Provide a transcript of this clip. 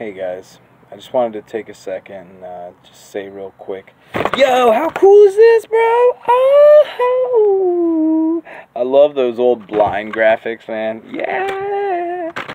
Hey guys, I just wanted to take a second uh, just say real quick, Yo, how cool is this, bro? Oh, I love those old blind graphics, man. Yeah.